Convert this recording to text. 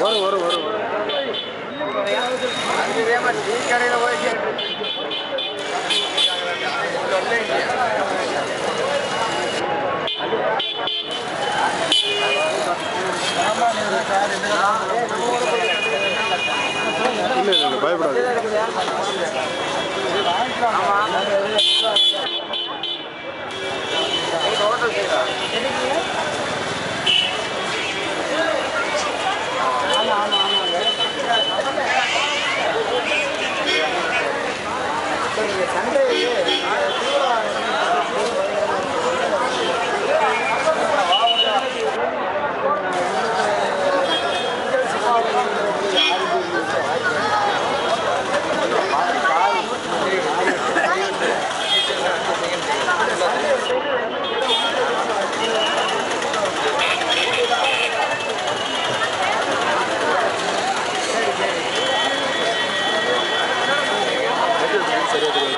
வரும் வரும் வரும். இல்லை இல்லை பயப்படாது சண்டையை 세례드립니다.